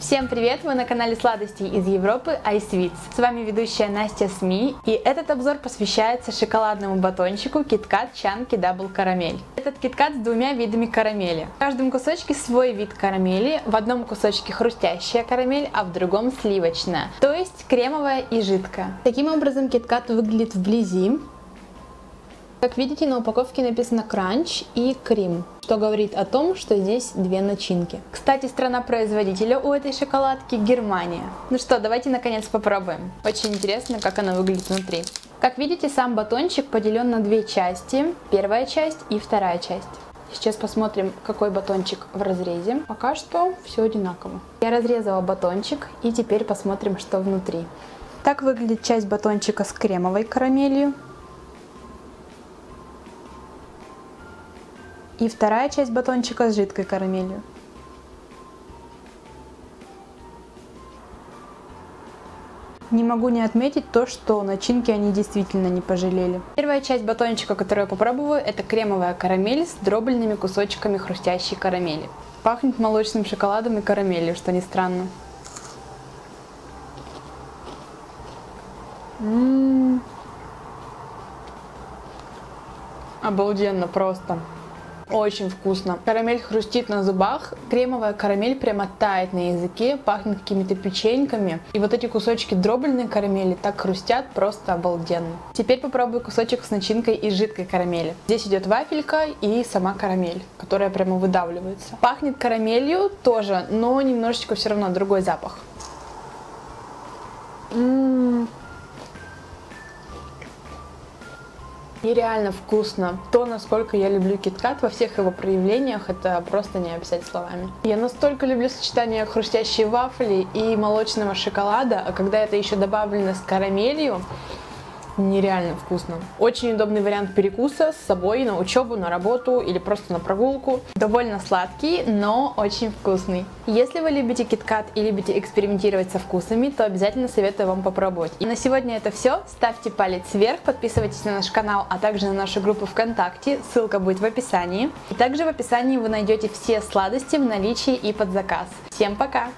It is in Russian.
Всем привет! Вы на канале сладостей из Европы iSweets. С вами ведущая Настя СМИ, и этот обзор посвящается шоколадному батончику KitKat Chunky Double Caramel. Этот KitKat с двумя видами карамели. В каждом кусочке свой вид карамели, в одном кусочке хрустящая карамель, а в другом сливочная, то есть кремовая и жидкая. Таким образом KitKat выглядит вблизи. Как видите, на упаковке написано Crunch и Cream, что говорит о том, что здесь две начинки. Кстати, страна производителя у этой шоколадки Германия. Ну что, давайте наконец попробуем. Очень интересно, как она выглядит внутри. Как видите, сам батончик поделен на две части. Первая часть и вторая часть. Сейчас посмотрим, какой батончик в разрезе. Пока что все одинаково. Я разрезала батончик и теперь посмотрим, что внутри. Так выглядит часть батончика с кремовой карамелью. И вторая часть батончика с жидкой карамелью. Не могу не отметить то, что начинки они действительно не пожалели. Первая часть батончика, которую я попробую, это кремовая карамель с дробленными кусочками хрустящей карамели. Пахнет молочным шоколадом и карамелью, что не странно. М -м -м. Обалденно просто. Очень вкусно. Карамель хрустит на зубах, кремовая карамель прямо тает на языке, пахнет какими-то печеньками. И вот эти кусочки дробленной карамели так хрустят, просто обалденно. Теперь попробую кусочек с начинкой из жидкой карамели. Здесь идет вафелька и сама карамель, которая прямо выдавливается. Пахнет карамелью тоже, но немножечко все равно другой запах. Ммм, нереально вкусно. То, насколько я люблю киткат во всех его проявлениях, это просто не описать словами. Я настолько люблю сочетание хрустящей вафли и молочного шоколада, а когда это еще добавлено с карамелью, нереально вкусно. Очень удобный вариант перекуса с собой на учебу, на работу или просто на прогулку. Довольно сладкий, но очень вкусный. Если вы любите киткат и любите экспериментировать со вкусами, то обязательно советую вам попробовать. И на сегодня это все. Ставьте палец вверх, подписывайтесь на наш канал, а также на нашу группу ВКонтакте. Ссылка будет в описании. И также в описании вы найдете все сладости в наличии и под заказ. Всем пока!